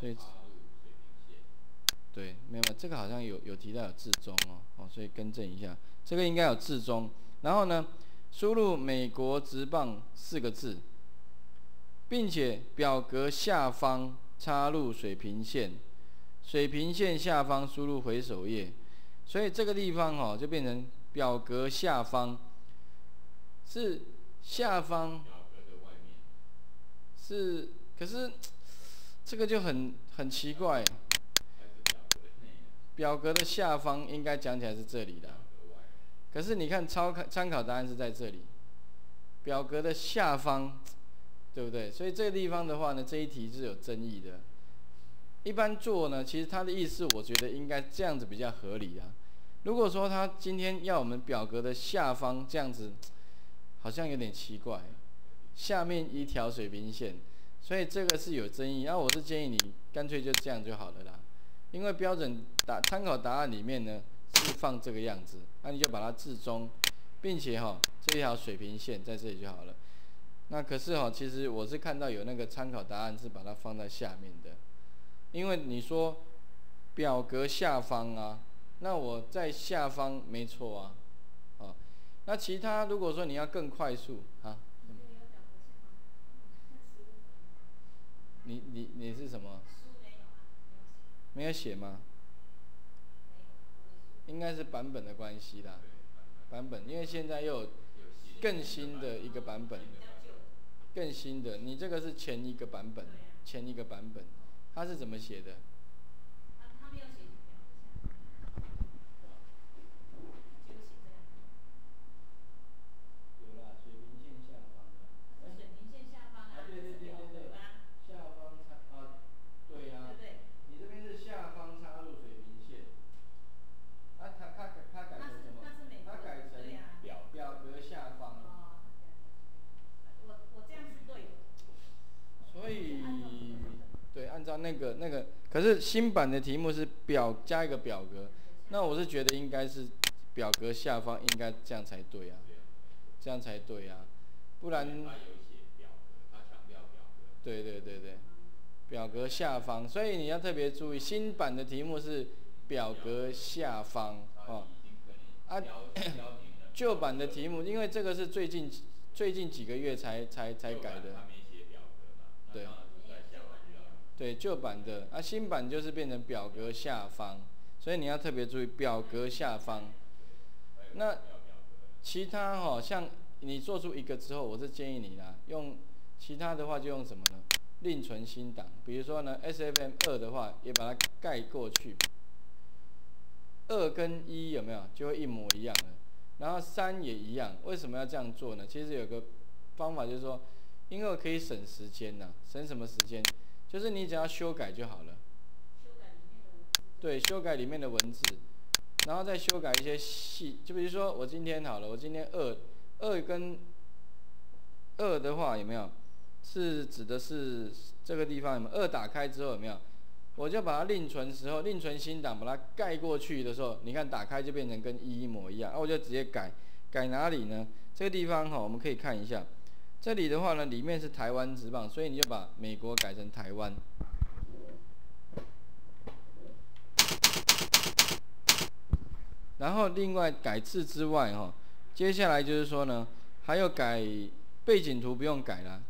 所以对，没有，这个好像有有提到有字中哦，哦，所以更正一下，这个应该有字中。然后呢，输入“美国职棒”四个字，并且表格下方插入水平线，水平线下方输入回首页，所以这个地方哦就变成表格下方是下方是，可是这个就很很奇怪。表格的下方应该讲起来是这里的，可是你看参考参考答案是在这里，表格的下方，对不对？所以这个地方的话呢，这一题是有争议的。一般做呢，其实它的意思，我觉得应该这样子比较合理啊。如果说他今天要我们表格的下方这样子，好像有点奇怪，下面一条水平线，所以这个是有争议。然后我是建议你干脆就这样就好了啦。因为标准答参考答案里面呢是放这个样子，那你就把它置中，并且哈这条水平线在这里就好了。那可是哈，其实我是看到有那个参考答案是把它放在下面的，因为你说表格下方啊，那我在下方没错啊，啊，那其他如果说你要更快速啊，你你你是什么？没有写吗？应该是版本的关系啦，版本，因为现在又有更新的一个版本，更新的，你这个是前一个版本，前一个版本，他是怎么写的？那个那个，可是新版的题目是表加一个表格，那我是觉得应该是表格下方应该这样才对啊，这样才对啊，不然。对对对对，表格下方，所以你要特别注意，新版的题目是表格下方哦。啊，旧版的题目，因为这个是最近最近几个月才才才改的。对。旧版的，啊新版就是变成表格下方，所以你要特别注意表格下方。那其他哈，像你做出一个之后，我是建议你啦，用其他的话就用什么呢？另存新档，比如说呢，SFM 二的话也把它盖过去。二跟一有没有就会一模一样了，然后三也一样。为什么要这样做呢？其实有个方法就是说，因为可以省时间呐，省什么时间？就是你只要修改就好了，对，修改里面的文字，然后再修改一些细，就比如说我今天好了，我今天二二跟二的话有没有？是指的是这个地方有没有？二打开之后有没有？我就把它另存时候，另存新档，把它盖过去的时候，你看打开就变成跟一一模一样，那我就直接改，改哪里呢？这个地方哈，我们可以看一下。这里的话呢，里面是台湾直棒，所以你就把美国改成台湾。然后另外改字之外哈，接下来就是说呢，还有改背景图不用改了。